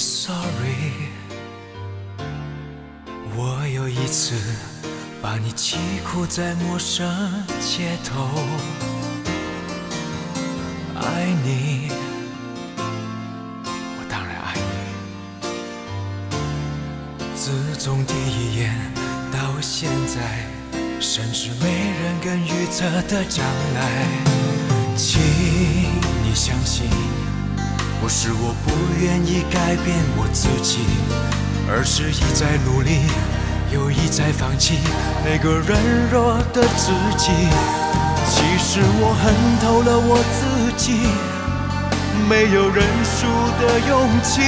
sorry，我又一次把你气哭在陌生街头。爱你，我当然爱你。自从第一眼到现在，甚至没人敢预测的将来，请你相信。不是我不愿意改变我自己，而是一再努力，又一再放弃那个软弱的自己。其实我恨透了我自己，没有认输的勇气，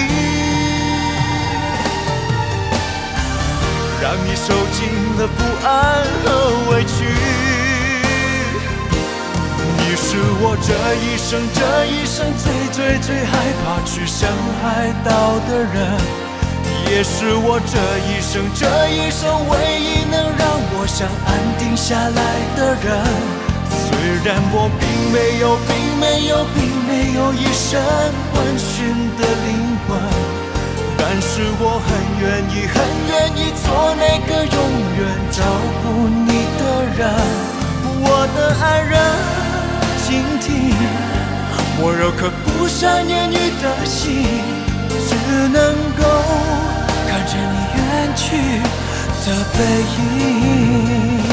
让你受尽了不安和委屈。你是我这一生这一生最最最害怕去伤害到的人，也是我这一生这一生唯一能让我想安定下来的人。虽然我并没有并没有并没有一生温驯的灵魂，但是我很愿意很愿意做那个永远照顾你的人，我的爱人。我有颗不善言语的心，只能够看着你远去的背影。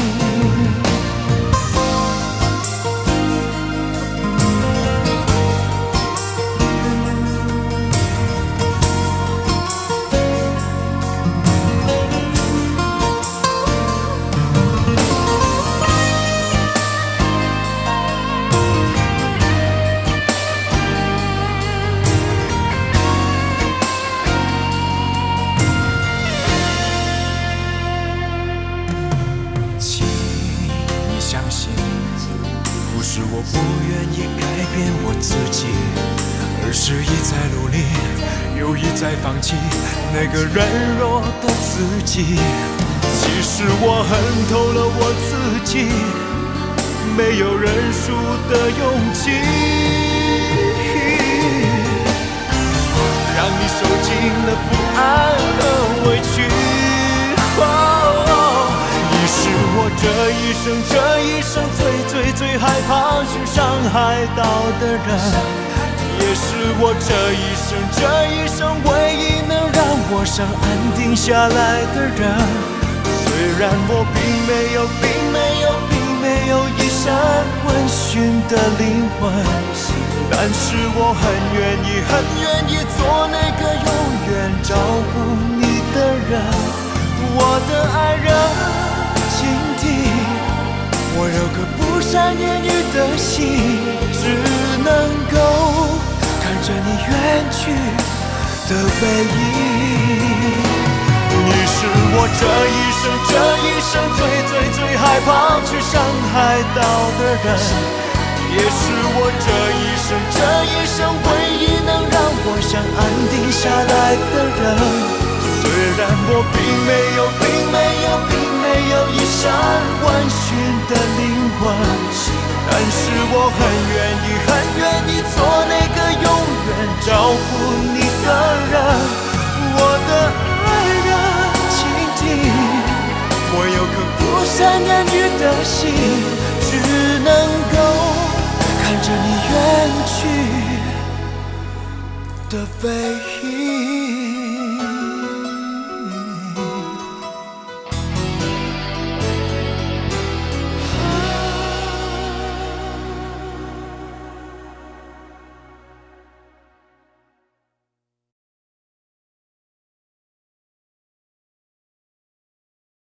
不是我不愿意改变我自己而是一再努力又一再放弃那个软弱的自己其实我恨透了我自己没有认输的勇气。让你受尽了不安和委屈哦你是我这一生这最害怕去伤害到的人。也是我这一生这一生唯一能让我想安定下来的人。虽然我并没有并没有并没有一扇温驯的灵魂，但是我很愿意很愿意做那个永远照顾你的人。我的爱人，我有颗不善言语的心，只能够。看着你远去的背影，你是我这一生这一生最最最害怕去伤害到的人，也是我这一生这一生唯一能让我想安定下来的人。虽然我并没有并没有并没有一生我很愿意，很愿意做那个永远照顾你的人，我的爱人，请听，我有颗不善言语的心，只能够看着你远去的背影。